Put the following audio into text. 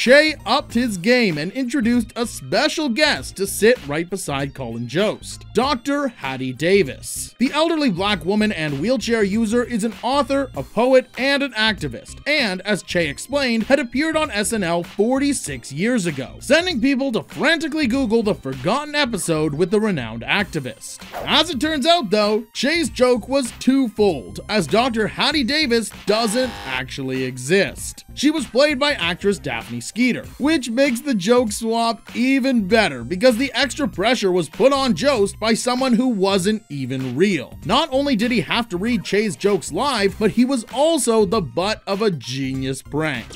Che upped his game and introduced a special guest to sit right beside Colin Jost, Dr. Hattie Davis. The elderly black woman and wheelchair user is an author, a poet, and an activist, and, as Che explained, had appeared on SNL 46 years ago, sending people to frantically Google the forgotten episode with the renowned activist. As it turns out, though, Che's joke was twofold, as Dr. Hattie Davis doesn't actually exist. She was played by actress Daphne Skeeter, which makes the joke swap even better because the extra pressure was put on Jost by someone who wasn't even real. Not only did he have to read Che's jokes live, but he was also the butt of a genius prank.